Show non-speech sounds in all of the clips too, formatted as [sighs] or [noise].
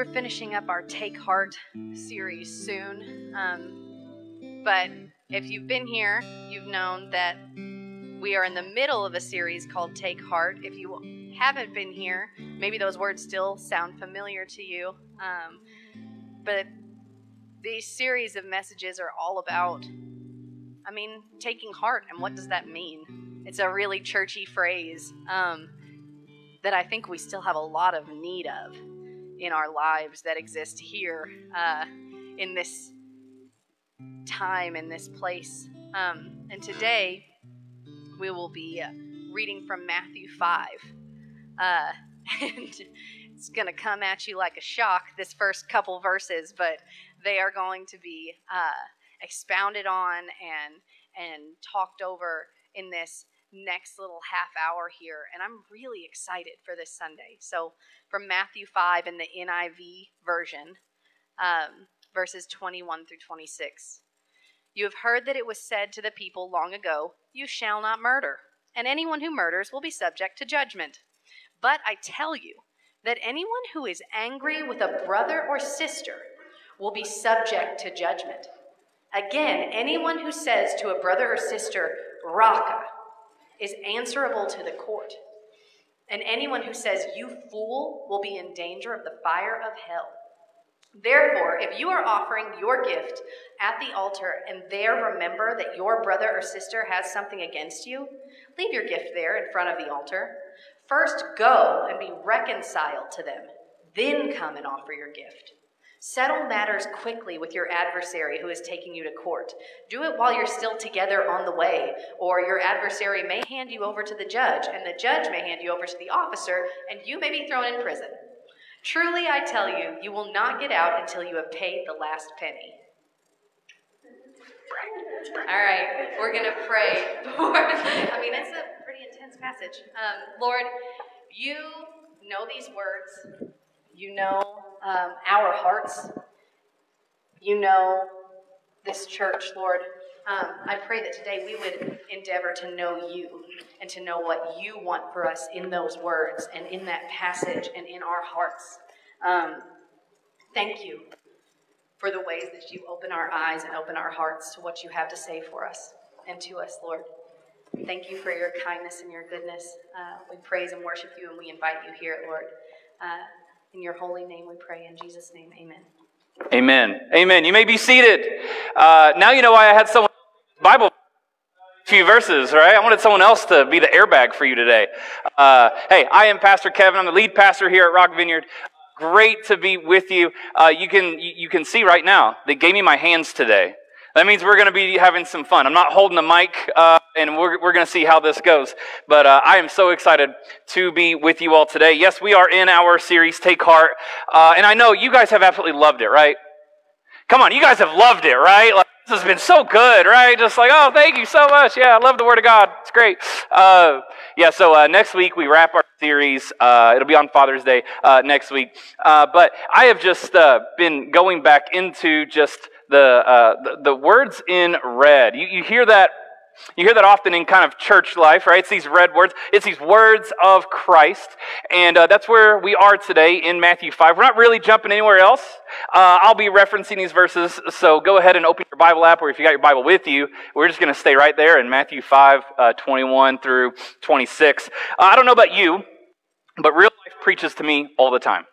we're finishing up our Take Heart series soon. Um, but if you've been here, you've known that we are in the middle of a series called Take Heart. If you haven't been here, maybe those words still sound familiar to you. Um, but these series of messages are all about, I mean, taking heart. And what does that mean? It's a really churchy phrase um, that I think we still have a lot of need of in our lives that exist here uh, in this time, in this place. Um, and today, we will be uh, reading from Matthew 5. Uh, [laughs] and it's going to come at you like a shock, this first couple verses, but they are going to be uh, expounded on and, and talked over in this next little half hour here. And I'm really excited for this Sunday. So, from Matthew 5 in the NIV version, um, verses 21 through 26. You have heard that it was said to the people long ago, You shall not murder, and anyone who murders will be subject to judgment. But I tell you that anyone who is angry with a brother or sister will be subject to judgment. Again, anyone who says to a brother or sister, Raca, is answerable to the court. And anyone who says, You fool, will be in danger of the fire of hell. Therefore, if you are offering your gift at the altar and there remember that your brother or sister has something against you, leave your gift there in front of the altar. First, go and be reconciled to them. Then come and offer your gift. Settle matters quickly with your adversary who is taking you to court. Do it while you're still together on the way, or your adversary may hand you over to the judge, and the judge may hand you over to the officer, and you may be thrown in prison. Truly, I tell you, you will not get out until you have paid the last penny. All right, we're going to pray. For, [laughs] I mean, it's a pretty intense passage. Um, Lord, you know these words. You know um, our hearts. You know this church, Lord. Um, I pray that today we would endeavor to know you and to know what you want for us in those words and in that passage and in our hearts. Um, thank you for the ways that you open our eyes and open our hearts to what you have to say for us and to us, Lord. Thank you for your kindness and your goodness. Uh, we praise and worship you and we invite you here, Lord. Uh, in your holy name we pray. In Jesus' name, amen. Amen. Amen. You may be seated. Uh, now you know why I had someone Bible few verses, right? I wanted someone else to be the airbag for you today. Uh, hey, I am Pastor Kevin. I'm the lead pastor here at Rock Vineyard. Great to be with you. Uh, you can you can see right now they gave me my hands today. That means we're going to be having some fun. I'm not holding the mic, uh, and we're, we're going to see how this goes. But uh, I am so excited to be with you all today. Yes, we are in our series, Take Heart. Uh, and I know you guys have absolutely loved it, right? Come on, you guys have loved it, right? Like, this has been so good, right? Just like, oh, thank you so much. Yeah, I love the Word of God. It's great. Uh, yeah, so uh, next week we wrap our series. Uh, it'll be on Father's Day uh, next week. But I have just been going back into just the, the, the words in red. You, you hear that you hear that often in kind of church life, right? It's these red words. It's these words of Christ. And uh, that's where we are today in Matthew 5. We're not really jumping anywhere else. Uh, I'll be referencing these verses, so go ahead and open your Bible app, or if you got your Bible with you, we're just going to stay right there in Matthew 5, uh, 21 through 26. Uh, I don't know about you, but real life preaches to me all the time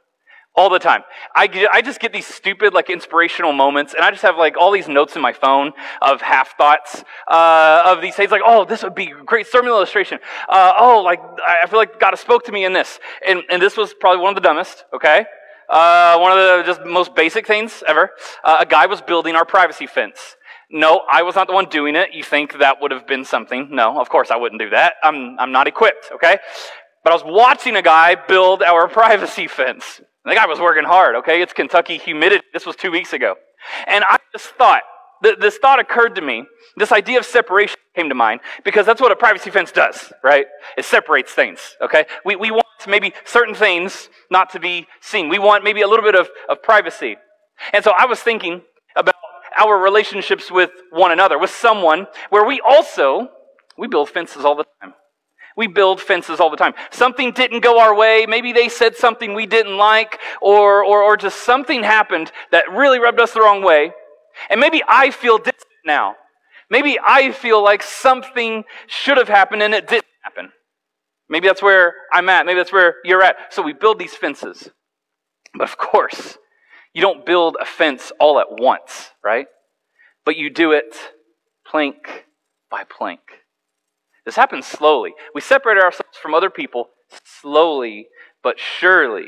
all the time. I, I just get these stupid, like, inspirational moments, and I just have, like, all these notes in my phone of half thoughts uh, of these things, like, oh, this would be great sermon illustration. Uh, oh, like, I feel like God spoke to me in this. And, and this was probably one of the dumbest, okay? Uh, one of the just most basic things ever. Uh, a guy was building our privacy fence. No, I was not the one doing it. You think that would have been something. No, of course I wouldn't do that. I'm, I'm not equipped, okay? But I was watching a guy build our [laughs] privacy fence. The guy was working hard, okay? It's Kentucky humidity. This was two weeks ago. And I just thought, this thought occurred to me. This idea of separation came to mind because that's what a privacy fence does, right? It separates things, okay? We, we want maybe certain things not to be seen. We want maybe a little bit of, of privacy. And so I was thinking about our relationships with one another, with someone where we also, we build fences all the time. We build fences all the time. Something didn't go our way. Maybe they said something we didn't like, or, or, or just something happened that really rubbed us the wrong way. And maybe I feel distant now. Maybe I feel like something should have happened and it didn't happen. Maybe that's where I'm at. Maybe that's where you're at. So we build these fences. But of course, you don't build a fence all at once, right? But you do it plank by plank. This happens slowly. We separate ourselves from other people slowly but surely.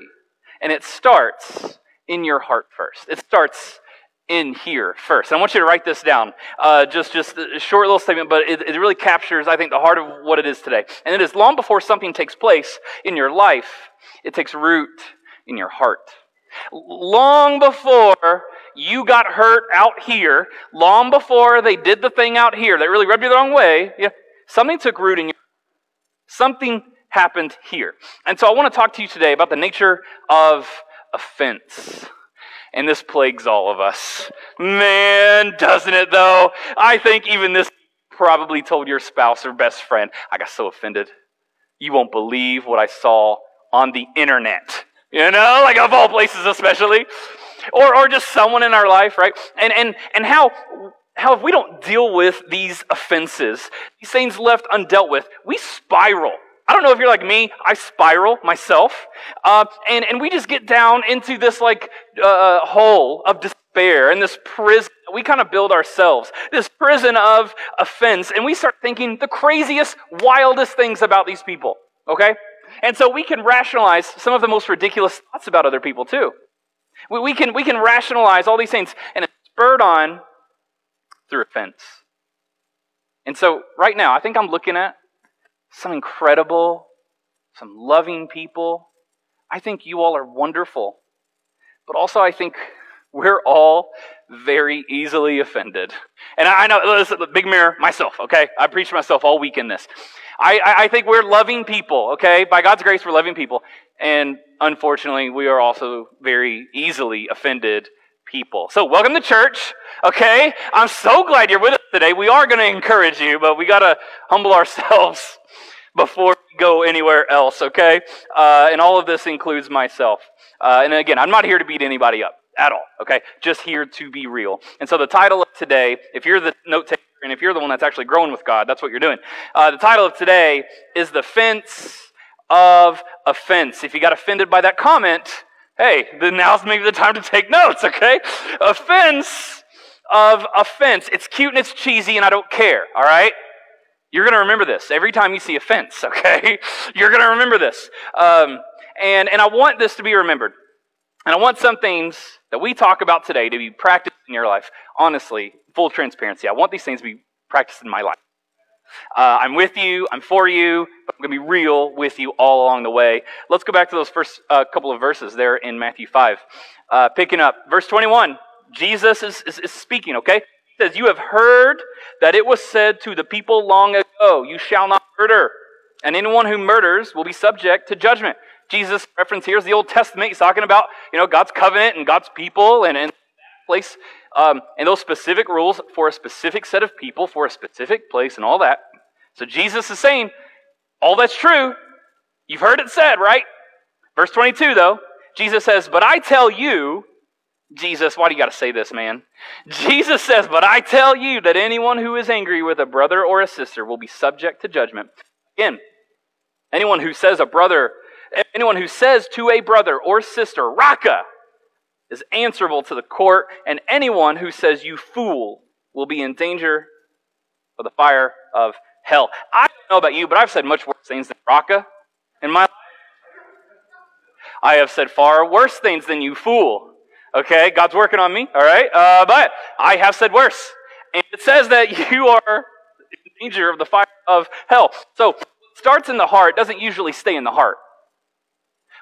And it starts in your heart first. It starts in here first. And I want you to write this down. Uh, just, just a short little statement, but it, it really captures, I think, the heart of what it is today. And it is long before something takes place in your life, it takes root in your heart. Long before you got hurt out here, long before they did the thing out here that really rubbed you the wrong way, yeah, something took root in you. Something happened here. And so I want to talk to you today about the nature of offense. And this plagues all of us. Man, doesn't it though? I think even this probably told your spouse or best friend, I got so offended. You won't believe what I saw on the internet. You know, like of all places especially. Or, or just someone in our life, right? And, and, and how, how if we don't deal with these offenses, these things left undealt with, we spiral. I don't know if you're like me, I spiral myself. Uh, and, and we just get down into this like uh, hole of despair and this prison we kind of build ourselves, this prison of offense, and we start thinking the craziest, wildest things about these people, okay? And so we can rationalize some of the most ridiculous thoughts about other people too. We, we, can, we can rationalize all these things, and it's spurred on through offense. And so right now, I think I'm looking at some incredible, some loving people. I think you all are wonderful. But also, I think we're all very easily offended. And I know, listen, big mirror, myself, okay? I preach myself all week in this. I, I think we're loving people, okay? By God's grace, we're loving people. And unfortunately, we are also very easily offended people. So, welcome to church, okay? I'm so glad you're with us today. We are going to encourage you, but we got to humble ourselves [laughs] before we go anywhere else, okay? Uh, and all of this includes myself. Uh, and again, I'm not here to beat anybody up at all, okay? Just here to be real. And so, the title of today, if you're the note taker, and if you're the one that's actually growing with God, that's what you're doing. Uh, the title of today is The Fence of Offense. If you got offended by that comment, hey, then now's maybe the time to take notes, okay? Offense of offense. It's cute and it's cheesy and I don't care, all right? You're going to remember this every time you see offense, [laughs] okay? You're going to remember this. Um, and, and I want this to be remembered. And I want some things that we talk about today to be practiced in your life. Honestly, full transparency. I want these things to be practiced in my life. Uh, I'm with you, I'm for you, but I'm going to be real with you all along the way. Let's go back to those first uh, couple of verses there in Matthew 5. Uh, picking up, verse 21, Jesus is, is, is speaking, okay? He says, You have heard that it was said to the people long ago, You shall not murder, and anyone who murders will be subject to judgment. Jesus reference here is the Old Testament. He's talking about, you know, God's covenant and God's people and, and place um, and those specific rules for a specific set of people, for a specific place, and all that. So Jesus is saying, all that's true. You've heard it said, right? Verse 22, though, Jesus says, But I tell you, Jesus, why do you got to say this, man? Jesus says, But I tell you that anyone who is angry with a brother or a sister will be subject to judgment. Again, anyone who says a brother, anyone who says to a brother or sister, Raca, is answerable to the court, and anyone who says, You fool, will be in danger of the fire of hell. I don't know about you, but I've said much worse things than Raca in my life. I have said far worse things than you fool. Okay, God's working on me, all right? Uh, but I have said worse. And it says that [laughs] you are in danger of the fire of hell. So, starts in the heart doesn't usually stay in the heart.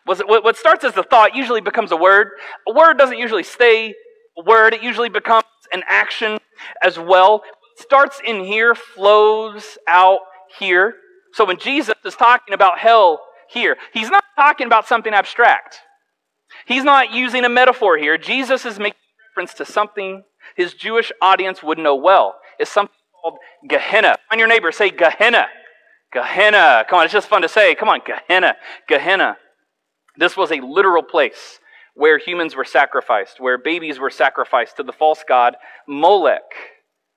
What starts as a thought usually becomes a word. A word doesn't usually stay a word, it usually becomes an action as well. What starts in here flows out here. So when Jesus is talking about hell here, he's not talking about something abstract. He's not using a metaphor here. Jesus is making reference to something his Jewish audience would know well. It's something called Gehenna. On your neighbor, say Gehenna. Gehenna. Come on, it's just fun to say. Come on, Gehenna. Gehenna. This was a literal place where humans were sacrificed, where babies were sacrificed to the false god Molech.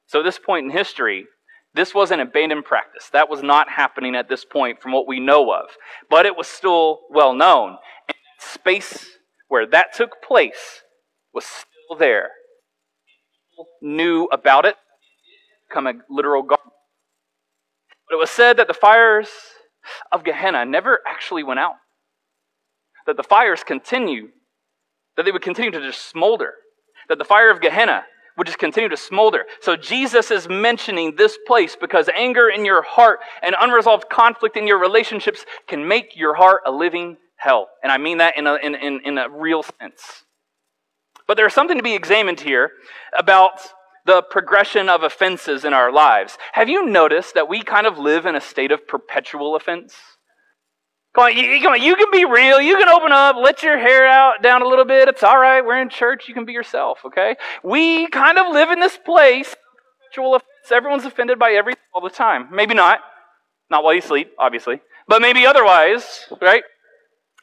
So, at this point in history, this was an abandoned practice. That was not happening at this point from what we know of. But it was still well known. And space where that took place was still there. People knew about it, become a literal god. But it was said that the fires of Gehenna never actually went out. That the fires continue, that they would continue to just smolder. That the fire of Gehenna would just continue to smolder. So Jesus is mentioning this place because anger in your heart and unresolved conflict in your relationships can make your heart a living hell. And I mean that in a, in, in, in a real sense. But there's something to be examined here about the progression of offenses in our lives. Have you noticed that we kind of live in a state of perpetual offense? Come on, you, come on, you can be real. You can open up, let your hair out down a little bit. It's all right. We're in church. You can be yourself, okay? We kind of live in this place. Everyone's offended by everything all the time. Maybe not. Not while you sleep, obviously. But maybe otherwise, right?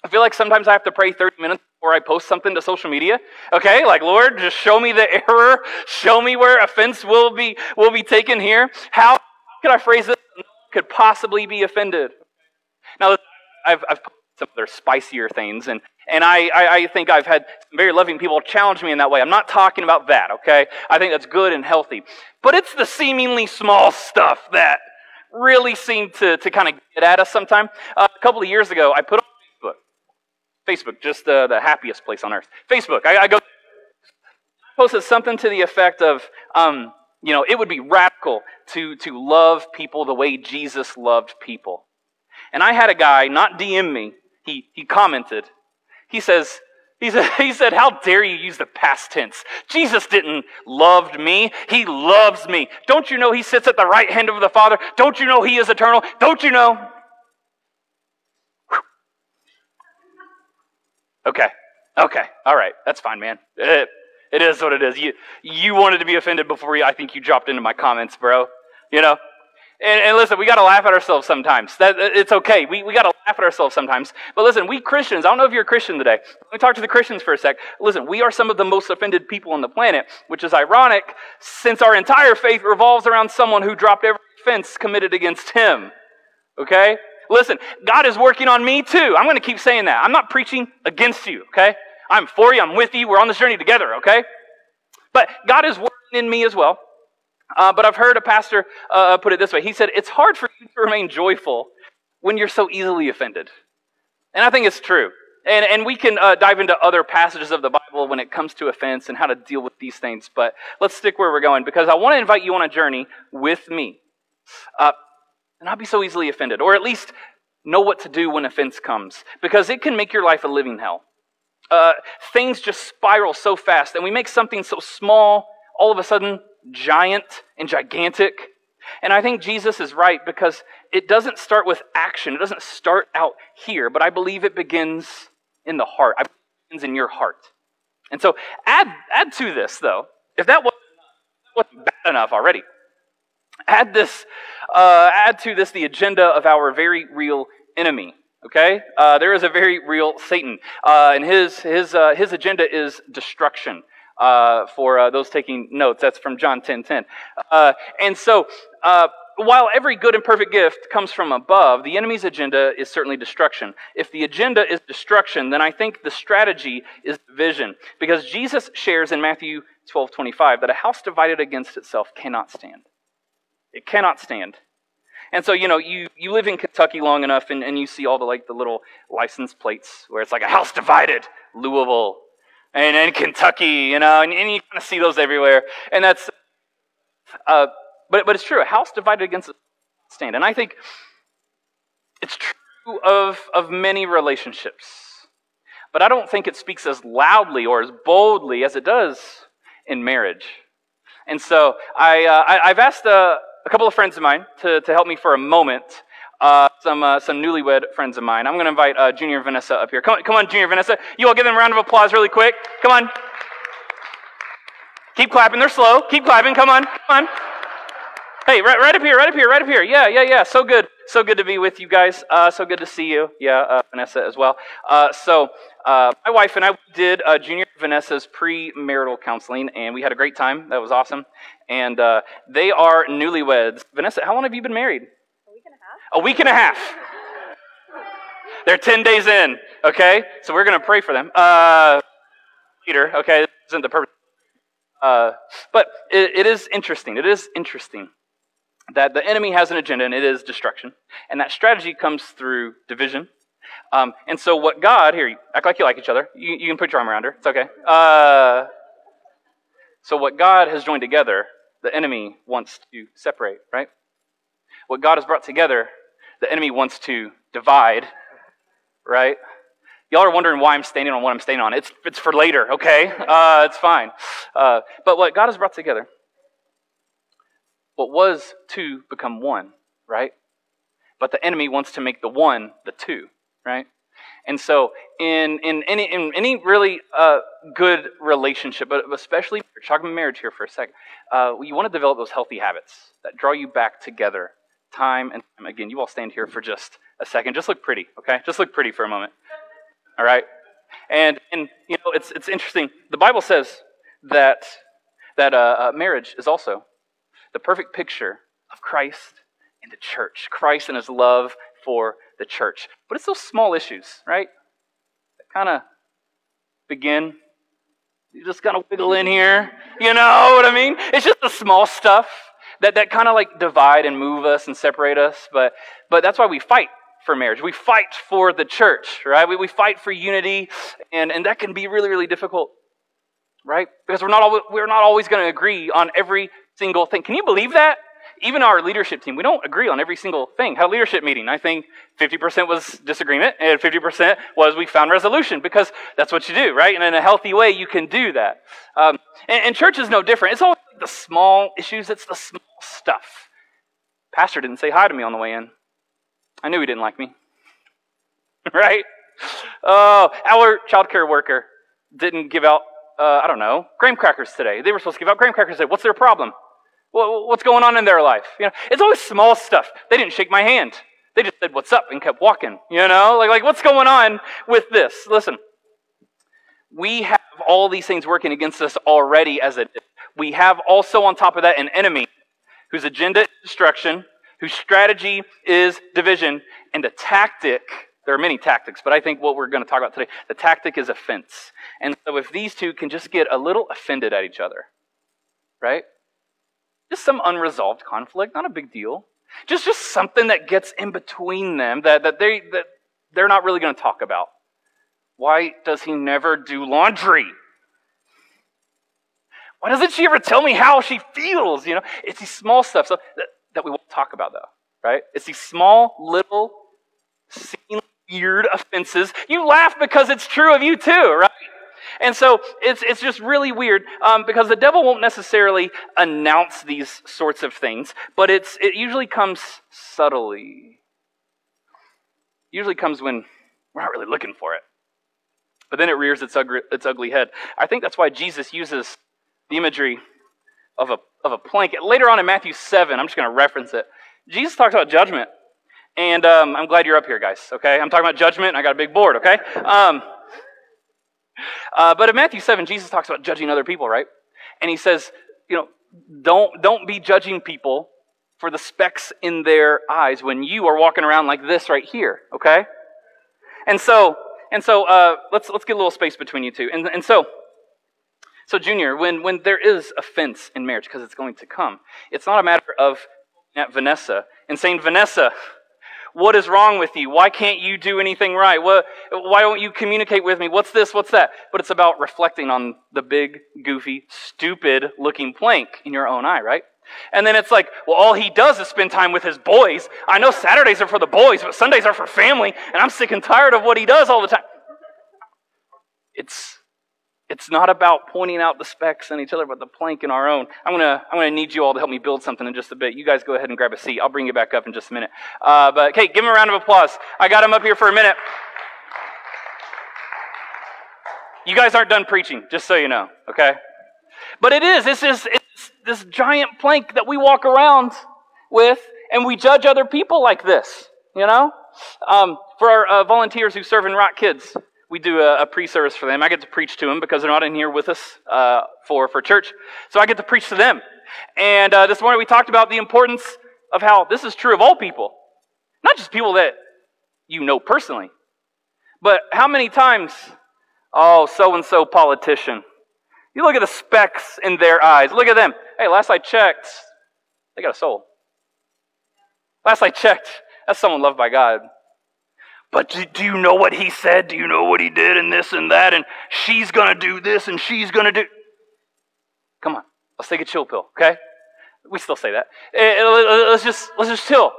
I feel like sometimes I have to pray 30 minutes before I post something to social media. Okay? Like, Lord, just show me the [laughs] error. Show me where offense will be, will be taken here. How could I phrase this? Could possibly be offended. Now, I've, I've some other spicier things, and, and I, I, I think I've had very loving people challenge me in that way. I'm not talking about that, okay? I think that's good and healthy. But it's the seemingly small stuff that really seem to, to kind of get at us sometime. Uh, a couple of years ago, I put on Facebook, Facebook, just uh, the happiest place on earth. Facebook, I, I go, posted something to the effect of, um, you know, it would be radical to, to love people the way Jesus loved people. And I had a guy not DM me, he, he commented. He says, he said, [laughs] he said, How dare you use the past tense? Jesus didn't love me. He loves me. Don't you know he sits at the right hand of the Father? Don't you know he is eternal? Don't you know? Okay. Okay. All right. That's fine, man. It, it is what it is. You, you wanted to be offended before you, I think you dropped into my comments, bro. You know? And, and, listen, we got to laugh at ourselves sometimes. That, it's okay. We, we got to laugh at ourselves sometimes. But listen, we Christians, I don't know if you're a Christian today. Let me talk to the Christians for a sec. Listen, we are some of the most offended people on the planet, which is ironic since our entire faith revolves around someone who dropped every offense committed against him. Okay? Listen, God is working on me too. I'm going to keep saying that. I'm not preaching against you, okay? I'm for you. I'm with you. We're on this journey together, okay? But God is working in me as well. Uh, but I've heard a pastor uh, put it this way. He said, It's hard for you to remain joyful when you're so easily offended. And I think it's true. And, and we can uh, dive into other passages of the Bible when it comes to offense and how to deal with these things. But let's stick where we're going because I want to invite you on a journey with me. Uh, and not be so easily offended, or at least know what to do when offense comes, because it can make your life a living hell. Uh, things just spiral so fast, and we make something so small all of a sudden giant and gigantic. And I think Jesus is right because it doesn't start with action. It doesn't start out here, but I believe it begins in the heart. I begins in your heart. And so add, add to this, though, if that wasn't, wasn't bad enough already, add this, uh, add to this the agenda of our very real enemy. Okay, uh, there is a very real Satan, uh, and his his uh, his agenda is destruction uh, for uh, those taking notes. That's from John 10 10. Uh, and so, uh, while every good and perfect gift comes from above, the enemy's agenda is certainly destruction. If the agenda is destruction, then I think the strategy is division. Because Jesus shares in Matthew 12 25 that a house divided against itself cannot stand. It cannot stand. And so, you know, you, you live in Kentucky long enough and, and you see all the like the little license plates where it's like a house divided, Louisville, and in Kentucky, you know, and, and you kind of see those everywhere. And that's, uh, but, but it's true. A house divided against a stand. And I think it's true of, of many relationships. But I don't think it speaks as loudly or as boldly as it does in marriage. And so I, uh, I, have asked a, a couple of friends of mine to, to help me for a moment uh, some, uh, some newlywed friends of mine. I'm going to invite uh, Junior Vanessa up here. Come on, come on, Junior Vanessa. You all give them a round of applause really quick. Come on. Keep clapping. They're slow. Keep clapping. Come on. Come on. Hey, right, right up here, right up here, right up here. Yeah, yeah, yeah. So good. So good to be with you guys. Uh, so good to see you. Yeah, uh, Vanessa as well. Uh, so, uh, my wife and I did uh, Junior Vanessa's premarital counseling, and we had a great time. That was awesome. And uh, they are newlyweds. Vanessa, how long have you been married? A week and a half. They're 10 days in, okay? So we're going to pray for them. Uh, later, okay? This isn't the purpose. Uh, but it, it is interesting. It is interesting that the enemy has an agenda, and it is destruction. And that strategy comes through division. Um, and so, what God, here, act like you like each other. You, you can put your arm around her. It's okay. Uh, so, what God has joined together, the enemy wants to separate, right? What God has brought together, the enemy wants to divide, right? Y'all are wondering why I'm standing on what I'm standing on. It's, it's for later, okay? [laughs] Uh, it's fine. Uh, but what God has brought together, what was two become one, right? But the enemy wants to make the one the two, right? And so, in, in, any, in any really uh, good relationship, but especially talking about marriage here for a second, uh, you want to develop those healthy habits that draw you back together time and time again. You all stand here for just a second. Just look pretty, okay? Just look pretty for a moment. All right? And, and you know, it's, it's interesting. The Bible says that, that uh, uh, marriage is also the perfect picture of Christ and the church, Christ and his love for the church. But it's those small issues, right? That kind of begin. You just kind of wiggle in here. You know what I mean? It's just the small stuff that, that kind of like divide and move us and separate us. But, but that's why we fight for marriage. We fight for the church, right? We, we fight for unity, and, and that can be really, really difficult, right? Because we're not, al- we're not always going to agree on every single thing. Can you believe that? Even our leadership team, we don't agree on every single thing. Had a leadership meeting. I think 50% was disagreement, and 50% was we found resolution because that's what you do, right? And in a healthy way, you can do that. Um, and, and church is no different. It's always the small issues, it's the small stuff. Pastor didn't say hi to me on the way in. I knew he didn't like me. [laughs] right? Oh, our child care worker didn't give out, uh, I don't know, graham crackers today. They were supposed to give out graham crackers today. What's their problem? What's going on in their life? You know, it's always small stuff. They didn't shake my hand. They just said, What's up? and kept walking. You know, like, like what's going on with this? Listen, we have all these things working against us already as it is. We have also on top of that an enemy whose agenda is destruction, whose strategy is division, and the tactic, there are many tactics, but I think what we're going to talk about today, the tactic is offense. And so if these two can just get a little offended at each other, right? Just some unresolved conflict, not a big deal. Just, just something that gets in between them that, that, they, that they're not really going to talk about. Why does he never do laundry? Why doesn't she ever tell me how she feels? You know, it's these small stuff so that, that we won't talk about, though, right? It's these small, little, seemingly weird offenses. You laugh because it's true of you too, right? And so it's, it's just really weird um, because the devil won't necessarily announce these sorts of things, but it's, it usually comes subtly. Usually comes when we're not really looking for it. But then it rears its ugly, its ugly head. I think that's why Jesus uses the imagery of a, of a plank. Later on in Matthew 7, I'm just going to reference it. Jesus talks about judgment. And um, I'm glad you're up here, guys, okay? I'm talking about judgment, I got a big board, okay? Um, uh, but in Matthew 7, Jesus talks about judging other people, right? And he says, you know, don't, don't be judging people for the specks in their eyes when you are walking around like this right here, okay? And so, and so uh, let's, let's get a little space between you two. And, and so, so, Junior, when, when there is offense in marriage, because it's going to come, it's not a matter of at Vanessa and saying, Vanessa, what is wrong with you? Why can't you do anything right? What, why don't you communicate with me? What's this? What's that? But it's about reflecting on the big, goofy, stupid looking plank in your own eye, right? And then it's like, well, all he does is spend time with his boys. I know Saturdays are for the boys, but Sundays are for family, and I'm sick and tired of what he does all the time. It's it's not about pointing out the specks in each other, but the plank in our own. I'm gonna, I'm gonna need you all to help me build something in just a bit. You guys go ahead and grab a seat. I'll bring you back up in just a minute. Uh, but okay, give him a round of applause. I got him up here for a minute. You guys aren't done preaching, just so you know, okay? But it is. This is it's this giant plank that we walk around with, and we judge other people like this, you know? Um, for our uh, volunteers who serve in Rock Kids, we do a, a, pre-service for them. I get to preach to them because they're not in here with us uh, for, for church. So I get to preach to them. And uh, this morning we talked about the importance of how this is true of all people. Not just people that you know personally, but how many times, oh, so-and-so politician. You look at the specks in their eyes. Look at them. Hey, last I checked, they got a soul. Last I checked, that's someone loved by God. But do, do, you know what he said? Do you know what he did and this and that? And she's going to do this and she's going to do. Come on, let's take a chill pill, okay? We still say that. Eh, eh, let's just let's just chill.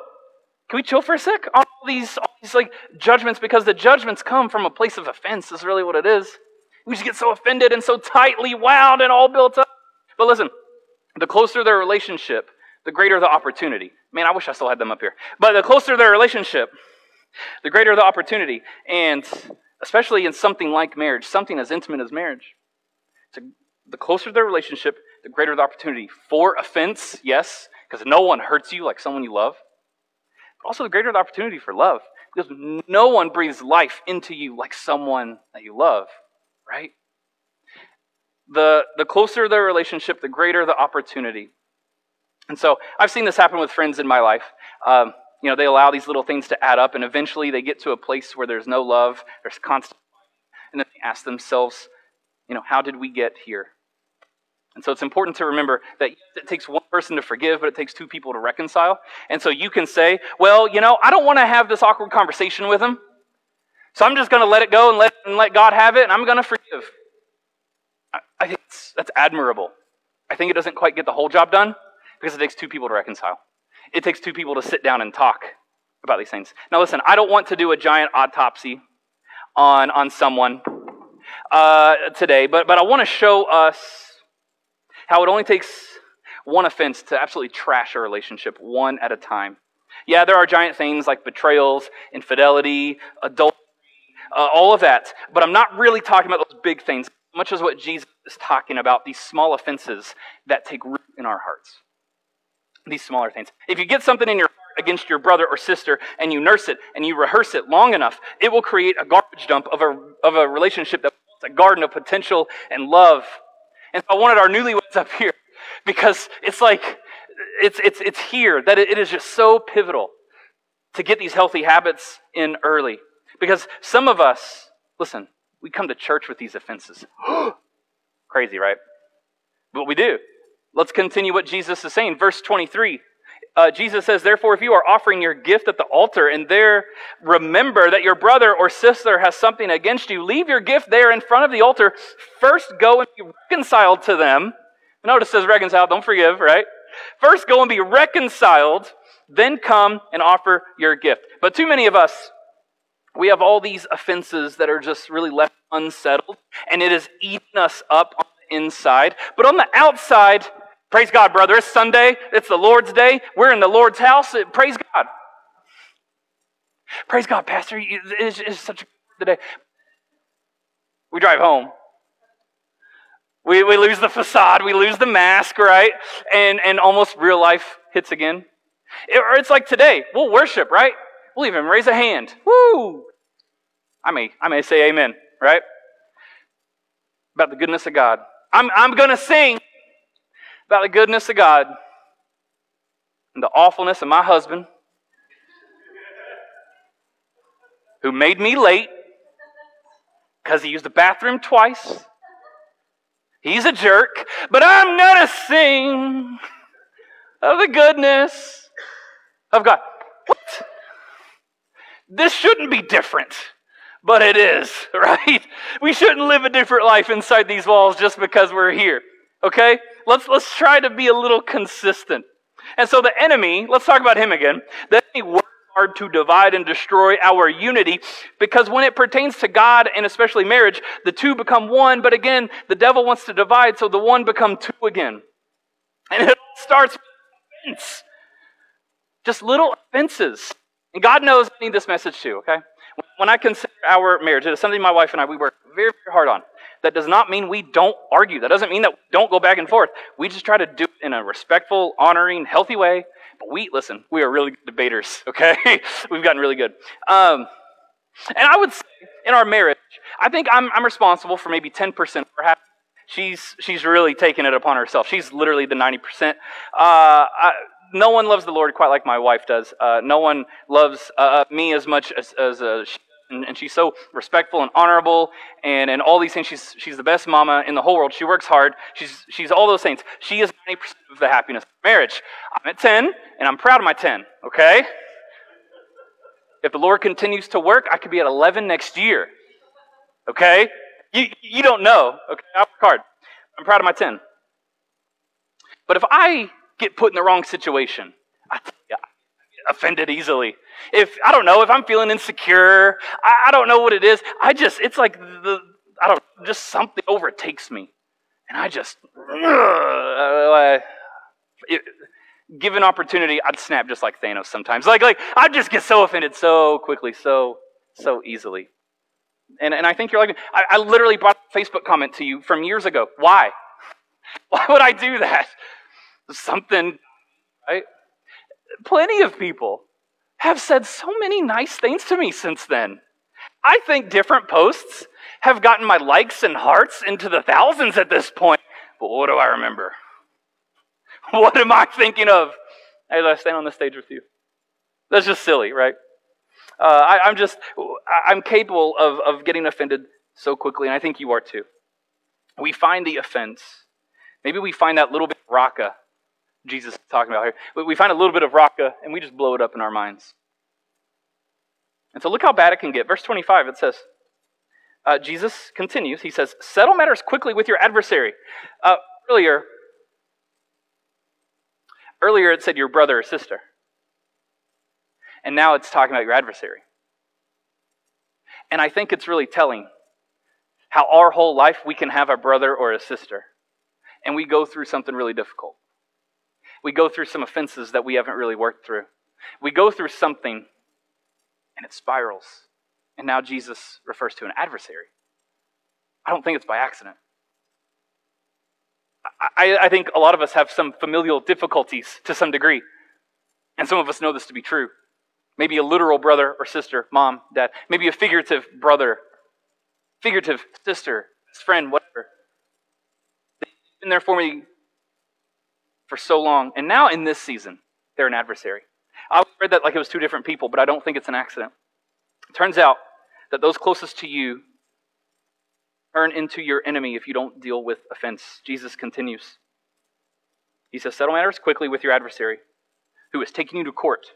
Can we chill for a sec all these, all these like judgments? Because the judgments come from a place of offense. Is really what it is. We just get so offended and so tightly wound and all built up. But listen, the closer their relationship, the greater the opportunity. Man, I wish I still had them up here. But the closer their relationship, the greater the opportunity. And especially in something like marriage, something as intimate as marriage. So the closer the relationship, the greater the opportunity for offense, yes, because no one hurts you like someone you love. But also the greater the opportunity for love, because no one breathes life into you like someone that you love, right? The, the closer the relationship, the greater the opportunity. And so I've seen this happen with friends in my life. Um, you know, they allow these little things to add up, and eventually they get to a place where there's no love, there's constant, and then they ask themselves, you know, how did we get here? And so it's important to remember that it takes one person to forgive, but it takes two people to reconcile. And so you can say, well, you know, I don't want to have this awkward conversation with him. So I'm just going to let it go and let, and let God have it, and I'm going to forgive. I, I think that's admirable. I think it doesn't quite get the whole job done because it takes two people to reconcile. It takes two people to sit down and talk about these things. Now, listen, I don't want to do a giant autopsy on, on someone uh, today, but, but I want to show us how it only takes one offense to absolutely trash a relationship one at a time. Yeah, there are giant things like betrayals, infidelity, adultery, uh, all of that, but I'm not really talking about those big things, much as what Jesus is talking about, these small offenses that take root in our hearts these smaller things. If you get something in your heart against your brother or sister and you nurse it and you rehearse it long enough, it will create a garbage dump of a, of a relationship that's a garden of potential and love. And so I wanted our newlyweds up here because it's like, it's, it's, it's here that it is just so pivotal to get these healthy habits in early. Because some of us, listen, we come to church with these offenses. [gasps] Crazy, right? But we do. Let's continue what Jesus is saying. Verse 23. Uh, Jesus says, Therefore, if you are offering your gift at the altar and there remember that your brother or sister has something against you, leave your gift there in front of the altar. First go and be reconciled to them. Notice says reconciled, don't forgive, right? First go and be reconciled, then come and offer your gift. But too many of us, we have all these offenses that are just really left unsettled, and it is eating us up on the inside. But on the outside, Praise God, brother. It's Sunday. It's the Lord's day. We're in the Lord's house. Praise God. Praise God, Pastor. It's, it's such a day. We drive home. We, we lose the facade. We lose the mask, right? And, and almost real life hits again. It, or it's like today. We'll worship, right? We'll even raise a hand. Woo! I may, I may say amen, right? About the goodness of God. I'm, I'm going to sing about the goodness of God and the awfulness of my husband who made me late because he used the bathroom twice. He's a jerk, but I'm sing of the goodness of God. What? This shouldn't be different, but it is, [laughs] right? We shouldn't live a different life inside these walls just because we're here, okay? Let's, let's try to be a little consistent. And so the enemy, let's talk about him again. The enemy works hard to divide and destroy our unity because when it pertains to God and especially marriage, the two become one. But again, the devil wants to divide, so the one become two again. And it all starts with offense. Just little offenses. And God knows I need this message too, okay? When I consider our marriage, it is something my wife and I, we work very, very hard on. That does not mean we don't argue. That doesn't mean that we don't go back and forth. We just try to do it in a respectful, honoring, healthy way But we, listen, we are really good debaters, [laughs] okay? We've gotten really good. Um, and I would say in our marriage, I think I'm, I'm responsible for maybe 10% of her happiness. She's, she's really taken it upon herself. She's literally the 90%. Uh, I, no one loves the Lord quite like my wife does. Uh, no one loves uh, uh me as much as, as uh, she and, and, she's so respectful and honorable and, and all these things. She's, she's the best mama in the whole world. She works hard. She's, she's all those things. She is 90% of the happiness of marriage. I'm at 10, and I'm proud of my 10, okay? If the Lord continues to work, I could be at 11 next year, okay? You, you don't know, okay? I work hard. I'm proud of my 10. But if I get put in the wrong situation, I, offended easily. If, I don't know, if I'm feeling insecure, I, I don't know what it is. I just, it's like the, I don't, just something overtakes me. And I just, [sighs] uh, it, given opportunity, I'd snap just like Thanos sometimes. Like, like I'd just get so offended so quickly, so, so easily. And, and I think you're like, I, I literally brought a Facebook comment to you from years ago. Why? [laughs] Why would I do that? Something, right? Plenty of people have said so many nice things to me since then. I think different posts have gotten my likes and hearts into the thousands at this point. But what do I remember? [laughs] What am I thinking of as I stand on the stage with you? That's just silly, right? Uh, I, am just, I'm capable of, of getting offended so quickly, and I think you are too. We find the offense. Maybe we find that little bit of raca Jesus is talking about here. We find a little bit of raca and we just blow it up in our minds. And so look how bad it can get. Verse 25, it says, uh, Jesus continues. He says, Settle matters quickly with your adversary. Uh, earlier, earlier it said your brother or sister. And now it's talking about your adversary. And I think it's really telling how our whole life we can have a brother or a sister. And we go through something really difficult we go through some offenses that we haven't really worked through. We go through something and it spirals. And now Jesus refers to an adversary. I don't think it's by accident. I, I, think a lot of us have some familial difficulties to some degree. And some of us know this to be true. Maybe a literal brother or sister, mom, dad. Maybe a figurative brother, figurative sister, friend, whatever. They've been there for me for so long. And now in this season, they're an adversary. I read that like it was two different people, but I don't think it's an accident. It turns out that those closest to you turn into your enemy if you don't deal with offense. Jesus continues. He says, Settle matters quickly with your adversary who is taking you to court.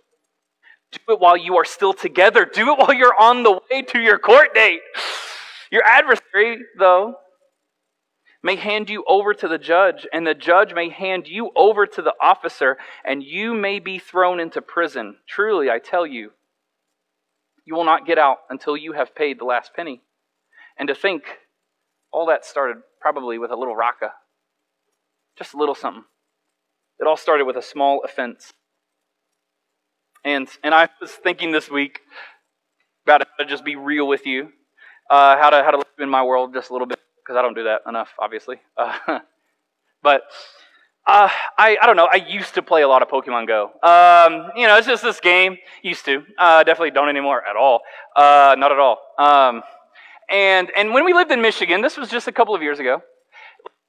Do it while you are still together. Do it while you're on the way to your court date. Your adversary, though, may hand you over to the judge, and the judge may hand you over to the officer, and you may be thrown into prison. Truly, I tell you, you will not get out until you have paid the last penny. And to think, all that started probably with a little raca, just a little something. It all started with a small offense. And, and I was thinking this week about how to just be real with you, uh, how, to, how to live in my world just a little bit because I don't do that enough, obviously. [laughs] Uh, but uh, I, I don't know. I used to play a lot of Pokemon Go. Um, you know, it's just this game. Used to. Uh, definitely don't anymore at all. Uh, not at all. Um, and, and when we lived in Michigan, this was just a couple of years ago.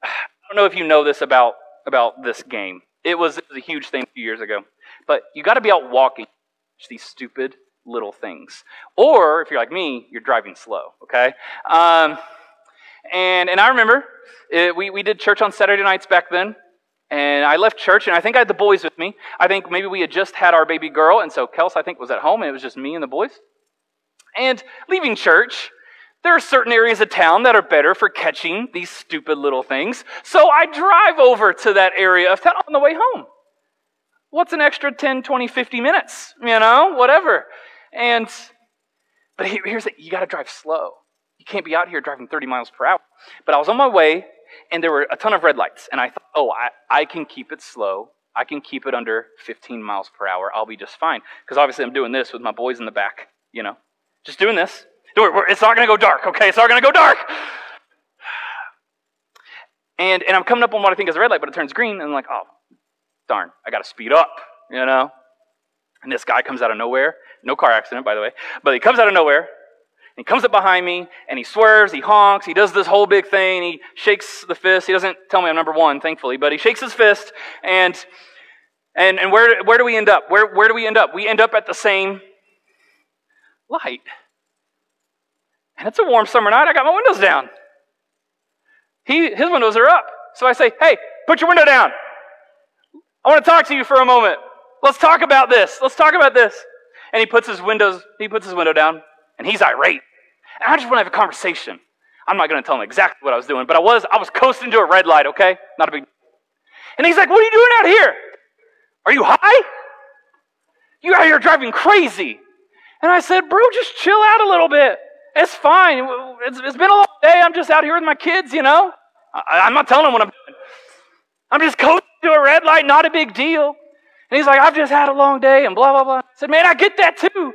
I don't know if you know this about, about this game. It was, it was a huge thing a few years ago. But you got to be out walking these stupid little things. Or if you're like me, you're driving slow, okay? Um, and, and I remember it, we, we did church on Saturday nights back then. And I left church, and I think I had the boys with me. I think maybe we had just had our baby girl, and so Kels, I think, was at home, and it was just me and the boys. And leaving church, there are certain areas of town that are better for catching these stupid little things. So I drive over to that area of town on the way home. What's an extra 10, 20, 50 minutes? You know, whatever. And, but here's the, you got to drive slow. You can't be out here driving 30 miles per hour. But I was on my way, and there were a ton of red lights. And I thought, oh, I, I can keep it slow. I can keep it under 15 miles per hour. I'll be just fine. Because obviously, I'm doing this with my boys in the back, you know. Just doing this. It's not going to go dark, okay? It's not going to go dark. And, and I'm coming up on what I think is a red light, but it turns green, and I'm like, oh, darn, I got to speed up, you know? And this guy comes out of nowhere. No car accident, by the way. But he comes out of nowhere. He comes up behind me and he swears, he honks, he does this whole big thing. He shakes the fist. He doesn't tell me I'm number one, thankfully, but he shakes his fist. And, and, and where, where do we end up? Where, where do we end up? We end up at the same light. And it's a warm summer night. I got my windows down. He, his windows are up. So I say, hey, put your window down. I want to talk to you for a moment. Let's talk about this. Let's talk about this. And he puts his windows, he puts his window down, and he's irate. And I just want to have a conversation. I'm not going to tell him exactly what I was doing, but I was, I was coasting to a red light, okay? Not a big And he's like, What are you doing out here? Are you high? You're out here driving crazy. And I said, Bro, just chill out a little bit. It's fine. It's, it's been a long day. I'm just out here with my kids, you know? I, am not telling him what I'm doing. I'm just coasting to a red light, not a big deal. And he's like, I've just had a long day and blah, blah, blah. I said, Man, I get that too.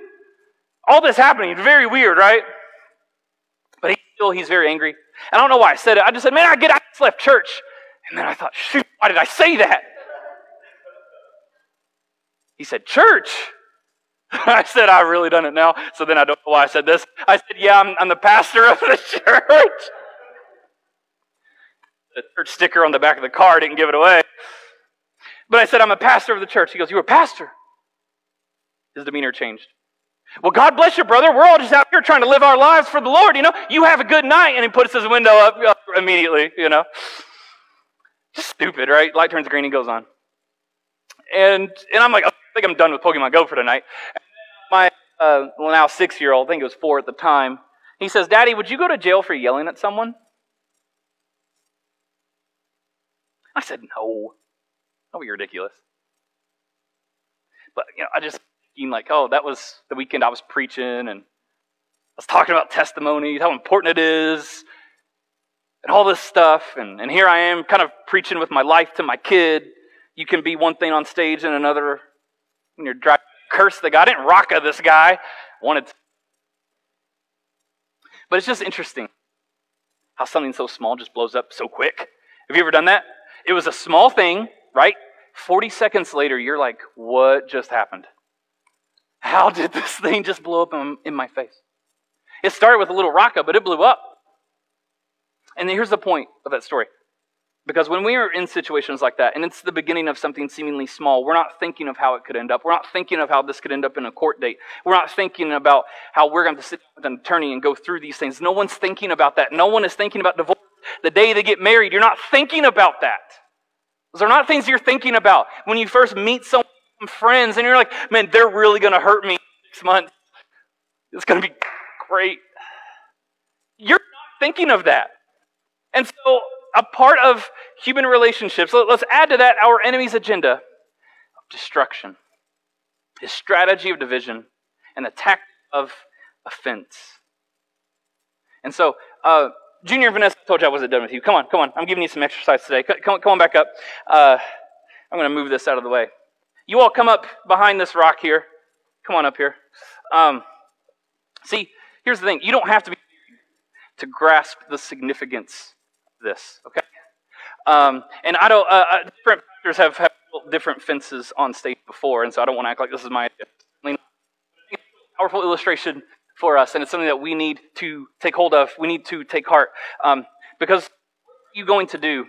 All this happening, very weird, right? But still, he's very angry. I don't know why I said it. I just said, Man, I get I just left church. And then I thought, Shoot, why did I say that? He said, Church? [laughs] I said, I've really done it now. So then I don't know why I said this. I said, Yeah, I'm, I'm the pastor of the [laughs] church. The church sticker on the back of the car didn't give it away. But I said, I'm a pastor of the church. He goes, You're a pastor. His demeanor changed. Well, God bless you, brother. We're all just out here trying to live our lives for the Lord. You know, you have a good night. And he puts his window up, up immediately, you know. Just stupid, right? Light turns green and goes on. And, and I'm like, I think I'm done with Pokemon Go for tonight. My uh, well, now six year old, I think it was four at the time, he says, Daddy, would you go to jail for yelling at someone? I said, No. Don't be ridiculous. But you know, I just thinking like, oh, that was the weekend I was preaching and I was talking about testimonies, how important it is, and all this stuff. And, and here I am kind of preaching with my life to my kid. You can be one thing on stage and another when you're driving. Curse the guy. I didn't raca this guy. Wanted to. But it's just interesting how something so small just blows up so quick. Have you ever done that? It was a small thing, right? 40 seconds later, you're like, what just happened? How did this thing just blow up in, my face? It started with a little raca, but it blew up. And here's the point of that story. Because when we are in situations like that, and it's the beginning of something seemingly small, we're not thinking of how it could end up. We're not thinking of how this could end up in a court date. We're not thinking about how we're going to sit with an attorney and go through these things. No one's thinking about that. No one is thinking about divorce the day they get married. You're not thinking about that. Those are not things you're thinking about when you first meet some friends and you're like, man, they're really going to hurt me six months. It's going to be great. You're not thinking of that. And so, a part of human relationships, let's add to that our enemy's agenda of destruction, his strategy of division, and the tactic of offense. And so, uh, Junior Vanessa I told you I wasn't done with you. Come on, come on. I'm giving you some exercise today. Come, come on back up. Uh, I'm going to move this out of the way. You all come up behind this rock here. Come on up here. Um, see, here's the thing. You don't have to be to grasp the significance of this, okay? Um, and I don't, uh, uh different pastors have, have different fences on stage before, and so I don't want to act like this is my idea. Powerful illustration for us, and it's something that we need to take hold of. We need to take heart. Um, because what are you going to do,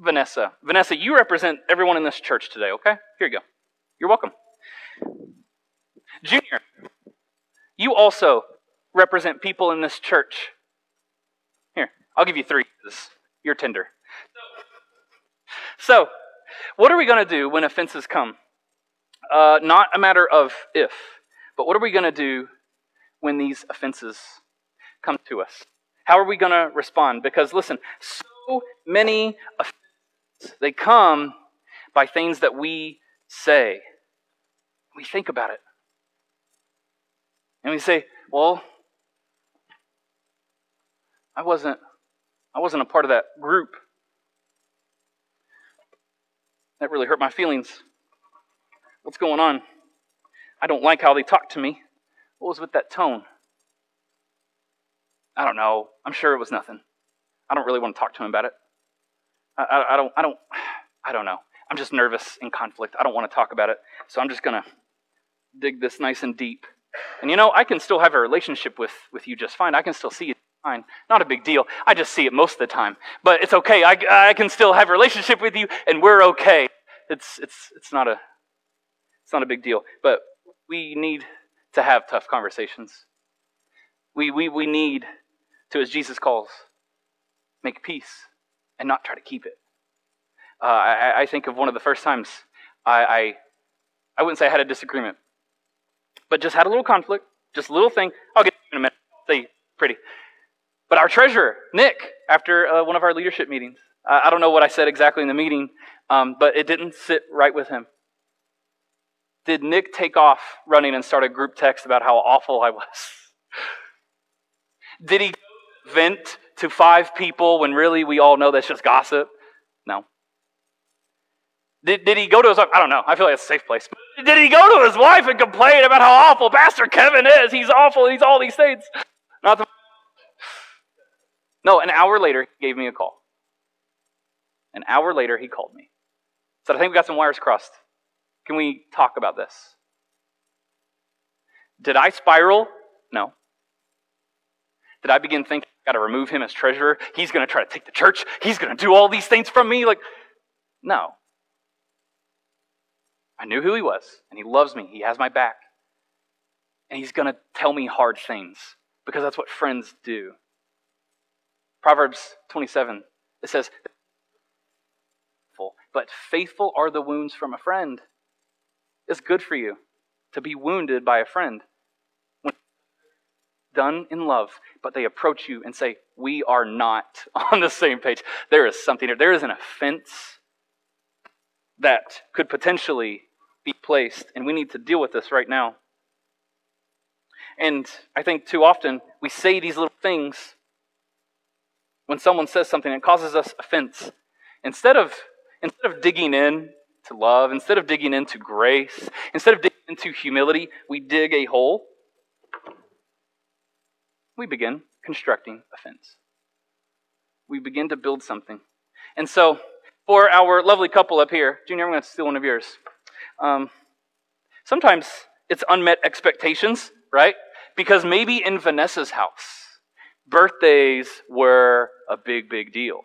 Vanessa? Vanessa, you represent everyone in this church today, okay? Here you go. You're welcome. Junior, you also represent people in this church. Here, I'll give you three. You're tender. So, what are we going to do when offenses come? Uh, not a matter of if, but what are we going to do when these offenses come to us? How are we going to respond? Because listen, so many offenses, they come by things that we say. We think about it. And we say, well, I wasn't I wasn't a part of that group. That really hurt my feelings. What's going on? I don't like how they talk to me. What was with that tone? I don't know. I'm sure it was nothing. I don't really want to talk to him about it. I, I, I don't. I don't. [sighs] I don't know. I'm just nervous in conflict. I don't want to talk about it. So I'm just to dig this nice and deep. And you know, I can still have a relationship with, with you just fine. I can still see you fine. Not a big deal. I just see it most of the time. But it's okay. I, I can still have a relationship with you, and we're okay. It's, it's, it's, not a, it's not a big deal. But we need to have tough conversations. We, we, we need to, as Jesus calls, make peace and not try to keep it. Uh, I, I, think of one of the first times I, I, I wouldn't say I had a disagreement, but just had a little conflict, just a little thing. I'll get in a minute. Say pretty. But our treasurer, Nick, after uh, one of our leadership meetings, uh, I don't know what I said exactly in the meeting, um, but it didn't sit right with him. Did Nick take off running and start a group text about how awful I was? [laughs] Did he vent to five people when really we all know that's just gossip? No. Did, did he go to his wife? I don't know. I feel like it's a safe place. Did he go to his wife and complain about how awful Pastor Kevin is? He's awful. He's all these things. Not the... No, an hour later, he gave me a call. An hour later, he called me. Said, I think we got some wires crossed. Can we talk about this? Did I spiral? No. Did I begin thinking, got to remove him as treasurer? He's going to try to take the church. He's going to do all these things from me. Like, no. I knew who he was, and he loves me. He has my back. And he's going to tell me hard things because that's what friends do. Proverbs 27, it says, But faithful are the wounds from a friend. It's good for you to be wounded by a friend when done in love, but they approach you and say, We are not [laughs] on the same page. There is something there. There is an offense that could potentially be placed, and we need to deal with this right now. And I think too often we say these little things when someone says something that causes us offense. Instead of, instead of digging in to love, instead of digging into grace, instead of digging into humility, we dig a hole. We begin constructing offense. We begin to build something. And so, for our lovely couple up here, Junior, I'm going to steal one of yours. Um, sometimes it's unmet expectations, right? Because maybe in Vanessa's house, birthdays were a big, big deal.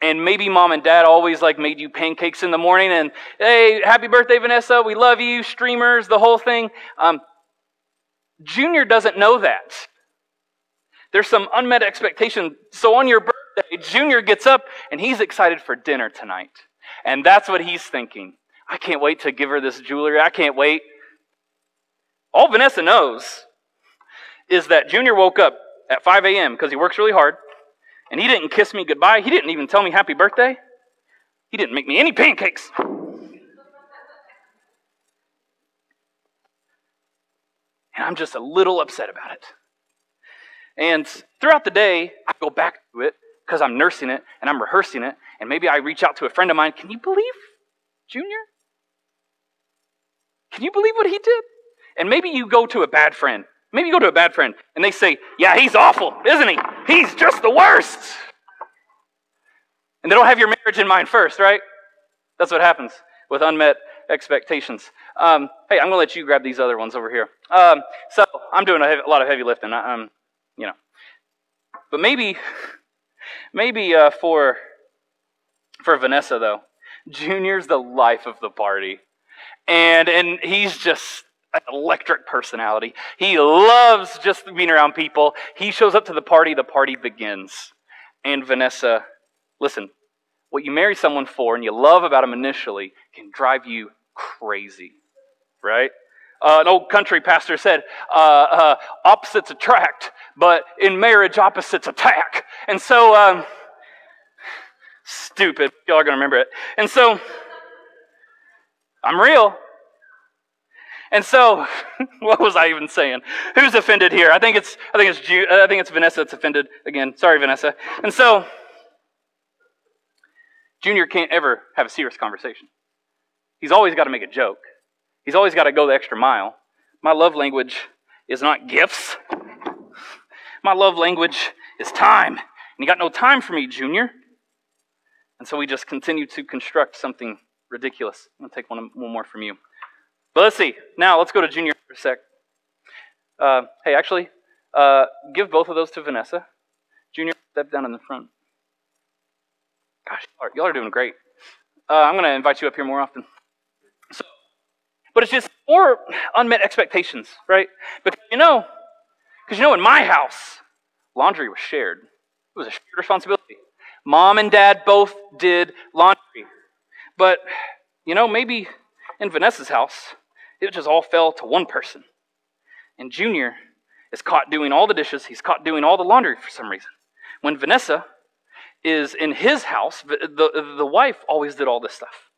And maybe mom and dad always like made you pancakes in the morning and, hey, happy birthday, Vanessa. We love you, streamers, the whole thing. Um, Junior doesn't know that. There's some unmet expectation. So on your birthday, Junior gets up and he's excited for dinner tonight. And that's what he's thinking. I can't wait to give her this jewelry. I can't wait. All Vanessa knows is that Junior woke up at 5 a.m. because he works really hard, and he didn't kiss me goodbye. He didn't even tell me happy birthday. He didn't make me any pancakes. And I'm just a little upset about it. And throughout the day, I go back to it because I'm nursing it and I'm rehearsing it. And maybe I reach out to a friend of mine. Can you believe Junior? Can you believe what he did? And maybe you go to a bad friend. Maybe you go to a bad friend and they say, Yeah, he's awful, isn't he? He's just the worst. And they don't have your marriage in mind first, right? That's what happens with unmet expectations. Um, hey, I'm going to let you grab these other ones over here. Um, so I'm doing a, heavy, a, lot of heavy lifting. I, um, you know, but maybe, maybe uh, for for Vanessa though, Junior's the life of the party and and he's just an electric personality. He loves just being around people. He shows up to the party, the party begins. And Vanessa, listen, what you marry someone for and you love about them initially can drive you crazy, right? Uh, an old country pastor said, uh, uh, opposites attract, but in marriage, opposites attack. And so, um, stupid. Y'all are going to remember it. And so, I'm real. And so, [laughs] what was I even saying? Who's offended here? I think it's I think it's Ju- uh, I think it's Vanessa that's offended again. Sorry, Vanessa. And so, Junior can't ever have a serious conversation. He's always got to make a joke. He's always got to go the extra mile. My love language is not gifts. My love language is time. And you got no time for me, Junior. And so we just continue to construct something ridiculous. I'm going to take one, one more from you. But let's see. Now, let's go to Junior for a sec. Uh, hey, actually, uh, give both of those to Vanessa. Junior, step down in the front. Gosh, y'all are, doing great. Uh, I'm going to invite you up here more often. So, but it's just more unmet expectations, right? Because you know, because you know, in my house, laundry was shared. It was a shared responsibility. Mom and dad both did laundry. But, you know, maybe in Vanessa's house, it just all fell to one person. And Junior is caught doing all the dishes, he's caught doing all the laundry for some reason. When Vanessa is in his house, the, the, wife always did all this stuff.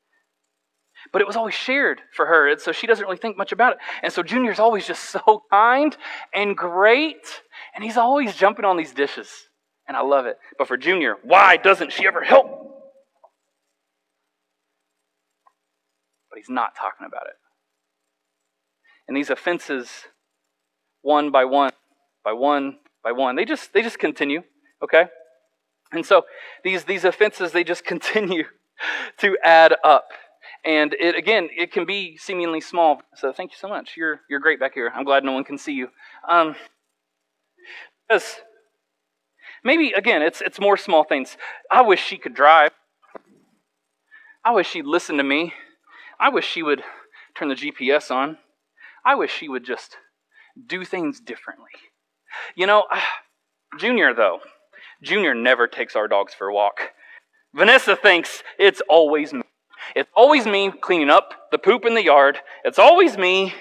But it was always shared for her, and so she doesn't really think much about it. And so Junior's always just [laughs] so kind and great, and he's always jumping on these dishes. And I love it. But for Junior, why doesn't she ever help? But he's not talking about it. And these offenses, one by one, by one, by one, they just they just continue, okay? And so these these offenses they just [laughs] continue to add up. And it again, it can be seemingly small. So thank you so much. You're you're great back here. I'm glad no one can see you. Um, because maybe again, it's it's more small things. I wish she could drive. I wish she'd listen to me. I wish she would turn the GPS on. I wish she would just do things differently. You know, ah, Junior, though, Junior never takes our dogs for a walk. Vanessa thinks it's always me. It's always me cleaning up the poop in the yard. It's always me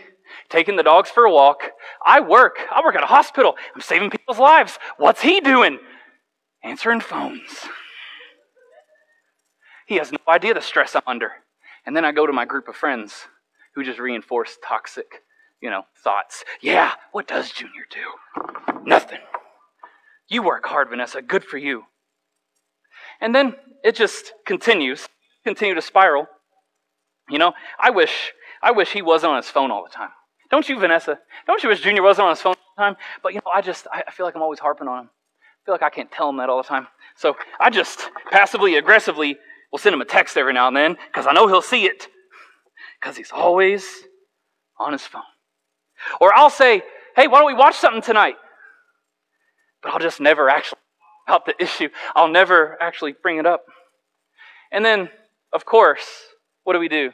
taking the dogs for a walk. I work. I work at a hospital. I'm saving people's lives. What's he doing? Answering phones. He has no idea the stress I'm under. And then I go to my group of friends who just reinforce toxic, you know, thoughts. Yeah, what does Junior do? Nothing. You work hard, Vanessa. Good for you. And then it just continues, continue to spiral. You know, I wish, I wish he wasn't on his phone all the time. Don't you, Vanessa? Don't you wish Junior wasn't on his phone all the time? But you know, I just, I feel like I'm always harping on him. I feel like I can't tell him that all the time. So I just passively, aggressively will send him a text every now and then because I know he'll see it because he's always on his phone. Or I'll say, hey, why don't we watch something tonight? But I'll just never actually about the issue. I'll never actually bring it up. And then, of course, what do we do?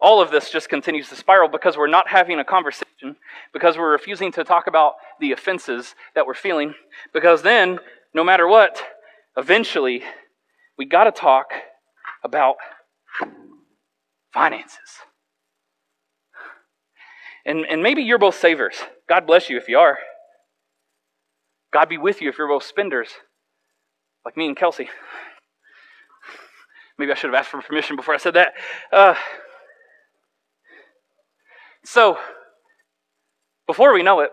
All of this just continues to spiral because we're not having a conversation, because we're refusing to talk about the offenses that we're feeling, because then, no matter what, eventually, we got to talk about finances. And, and maybe you're both savers. God bless you if you are. God be with you if you're both spenders, like me and Kelsey. Maybe I should have asked for permission before I said that. Uh, so, before we know it,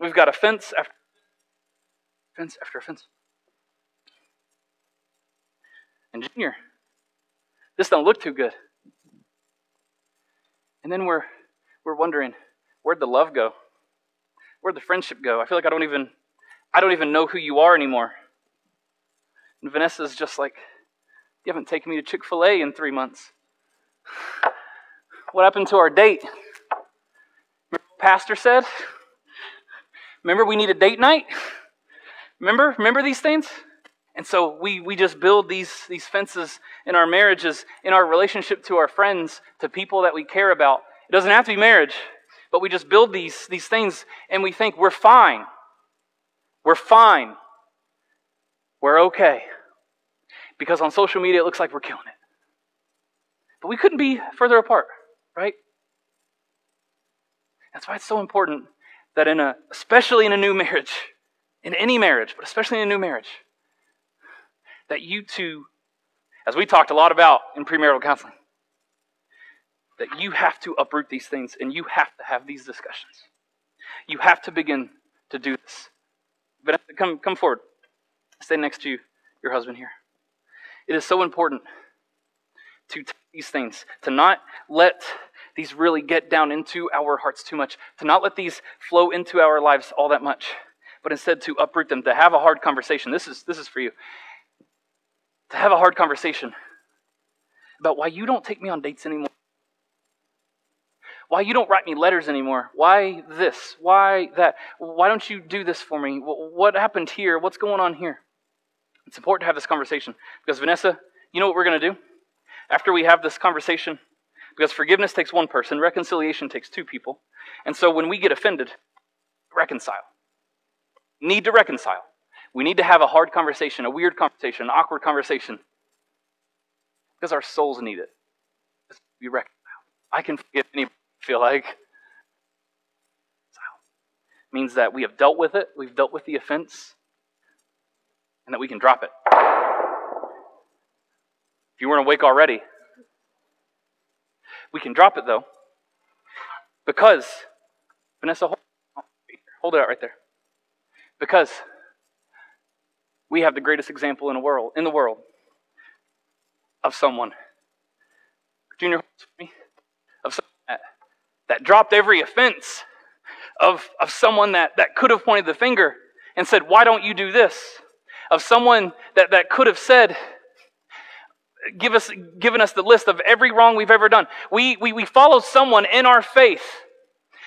we've got offense after offense after offense. And Junior, this don't look too good. And then we're we're wondering, where'd the love go? Where'd the friendship go? I feel like I don't even I don't even know who you are anymore. And Vanessa's just like, you haven't taken me to Chick-fil-A in three months. What happened to our date? Pastor said? Remember we need a date night? Remember? Remember these things? And so we, we just build these, these fences in our marriages, in our relationship to our friends, to people that we care about. It doesn't have to be marriage, but we just build these, these things and we think we're fine. We're fine. We're okay. Because on social media, it looks like we're killing it. But we couldn't be further apart, right? That's why it's so important that in a, especially in a new marriage, in any marriage, but especially in a new marriage, that you two, as we talked a lot about in premarital counseling, that you have to uproot these things and you have to have these discussions. You have to begin to do this. Vanessa, come, come forward. Stay next to you, your husband here. It is so important to take these things, to not let these really get down into our hearts too much, to not let these flow into our lives all that much, but instead to uproot them, to have a hard conversation. This is, this is for you. To have a hard conversation about why you don't take me on dates anymore. Why you don't write me letters anymore? Why this? Why that? Why don't you do this for me? What happened here? What's going on here? It's important to have this conversation because, Vanessa, you know what we're going to do? After we have this conversation, because forgiveness takes one person, reconciliation takes two people. And so when we get offended, reconcile. Need to reconcile. We need to have a hard conversation, a weird conversation, an awkward conversation. Because our souls need it. Be reconciled. I can forgive anybody feel like. Means that we have dealt with it, we've dealt with the offense, and that we can drop it. If you weren't awake already, we can drop it though. Because, Vanessa, hold, hold it out right there. Because we have the greatest example in the world, in the world of someone. Junior, of that that dropped every offense of, of someone that, that could have pointed the finger and said, Why don't you do this? Of someone that, that could have said, Give us, given us the list of every wrong we've ever done. We, we, we follow someone in our faith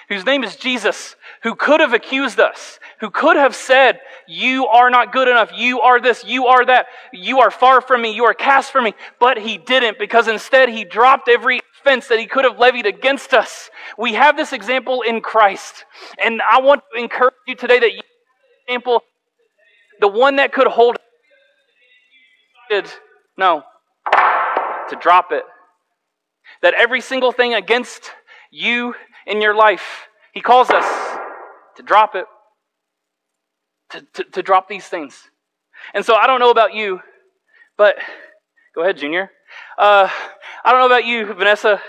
whose name is Jesus, who could have accused us, who could have said, You are not good enough, you are this, you are that, you are far from me, you are cast from me. But he didn't because instead he dropped every offense that he could have levied against us. We have this example in Christ. And I want to encourage you today that you example, the one that could hold did no to drop it. That every single thing against you in your life, he calls us to drop it. To, to, to drop these things. And so I don't know about you, but go ahead, Junior. Uh, I don't know about you, Vanessa.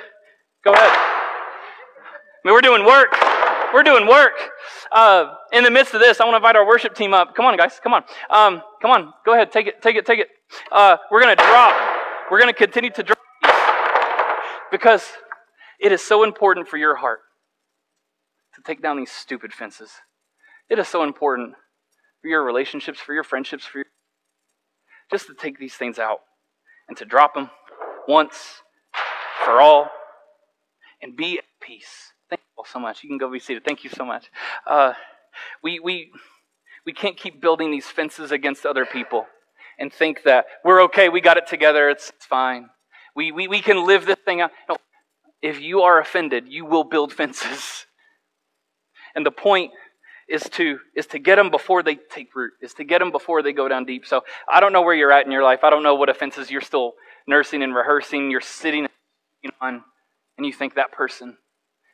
Go ahead. I mean, we're doing work. We're doing work. Uh, in the midst of this, I want to invite our worship team up. Come on, guys. Come on. Um, come on. Go ahead. Take it. Take it. Take it. Uh, we're going to drop. We're going to continue to drop because it is so important for your heart to take down these stupid fences. It is so important for your relationships, for your friendships, for your just to take these things out and to drop them once for all and be at peace. Thank you all so much. You can go be seated. Thank you so much. Uh, we, we, we can't keep building these fences against other people and think that we're okay, we got it together, it's, it's fine. We, we, we can live this thing out. No, if you are offended, you will build [laughs] fences. And the point is to is to get them before they take root is to get them before they go down deep so i don't know where you're at in your life i don't know what offenses you're still nursing and rehearsing, you're sitting on, and you think that person,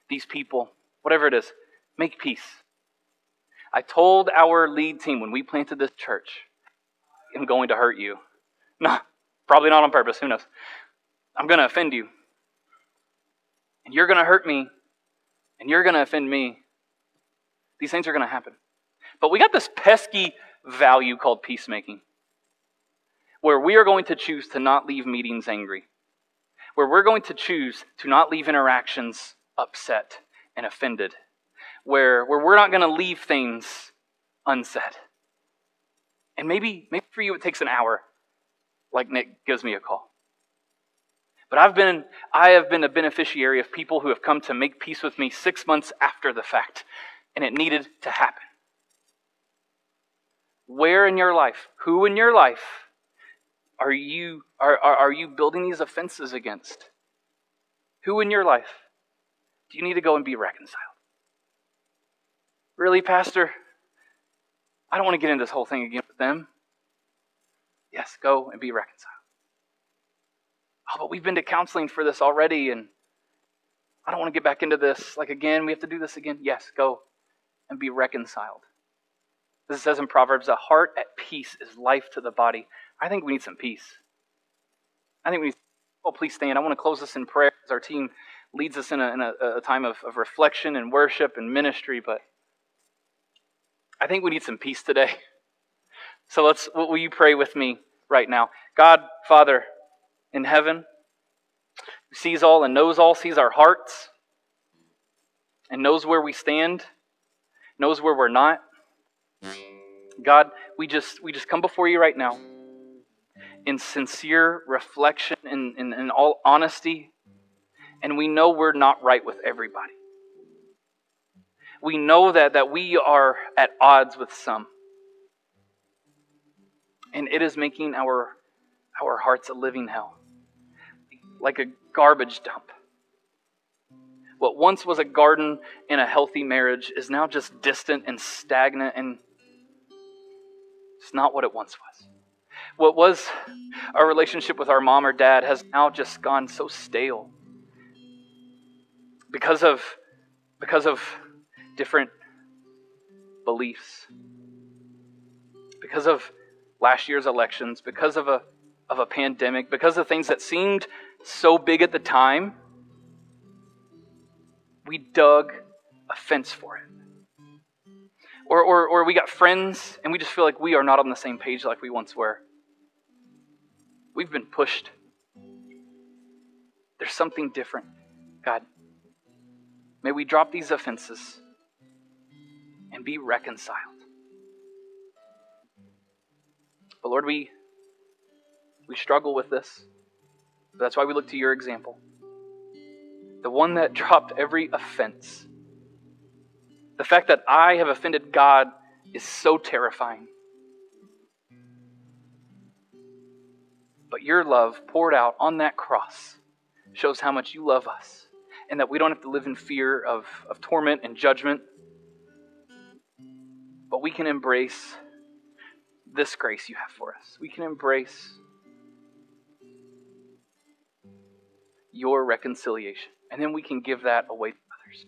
these people, whatever it is, make peace. I told our lead team when we planted this church, I'm going to hurt you. [laughs] No, probably not on purpose. Who knows? I'm going to offend you. And you're going to hurt me. And you're going to offend me. These things are going to happen. But we got this pesky value called peacemaking where we are going to choose to not leave meetings angry, where we're going to choose to not leave interactions upset and offended, where, where we're not going to leave things unsaid. And maybe, maybe for you it takes an hour, like Nick gives me a call. But I've been, I have been a beneficiary of people who have come to make peace with me six months after the fact, and it needed to happen. Where in your life, who in your life are you, are, are, are you building these offenses against? Who in your life do you need to go and be reconciled? Really, Pastor? I don't want to get into this whole thing again with them. Yes, go and be reconciled. Oh, but we've been to counseling for this already, and I don't want to get back into this. Like, again, we have to do this again. Yes, go and be reconciled. As it says in Proverbs, a heart at peace is life to the body. I think we need some peace. I think we need. Oh, please stand. I want to close this in prayer as our team leads us in a, in a, a time of, of reflection and worship and ministry. But I think we need some peace today. So let's. Will you pray with me right now? God, Father in heaven, who sees all and knows all, sees our hearts, and knows where we stand, knows where we're not. God, we just we just come before you right now. in sincere reflection and in, in, in all honesty, and we know we're not right with everybody. We know that, that we are at odds with some. And it is making our, our hearts a living hell, like a garbage dump. What once was a garden in a healthy marriage is now just distant and stagnant, and it's not what it once was. What was our relationship with our mom or dad has now just gone so stale because of, because of different beliefs, because of last year's elections, because of a, of a pandemic, because of things that seemed so big at the time, we dug a fence for it. Or, or, or we got friends and we just feel like we are not on the same page like we once were. We've been pushed. There's something different. God, may we drop these offenses and be reconciled. But Lord, we we struggle with this. That's why we look to your example. The one that [laughs] dropped every offense. The fact that I have offended God is so terrifying. But your love poured out on that cross shows how much you love us and that we don't have to live in fear of, of torment and judgment. But we can embrace this grace you have for us. We can embrace your reconciliation. And then we can give that away to others.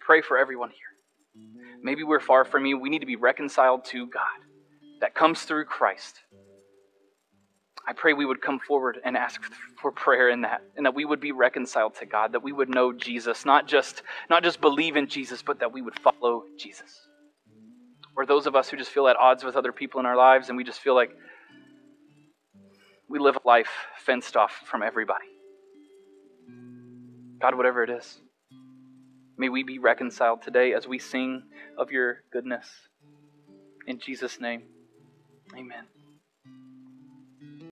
Pray for everyone here. Maybe we're far from you. We need to be reconciled to God. That comes through Christ. I pray we would come forward and ask for prayer in that, and that we would be reconciled to God, that we would know Jesus, not just, not just believe in Jesus, but that we would follow Jesus. Or those of us who just feel at odds with other people in our lives and we just feel like we live a life fenced off from everybody. God, whatever it is, may we be reconciled today as we sing of your goodness. In Jesus' name, amen.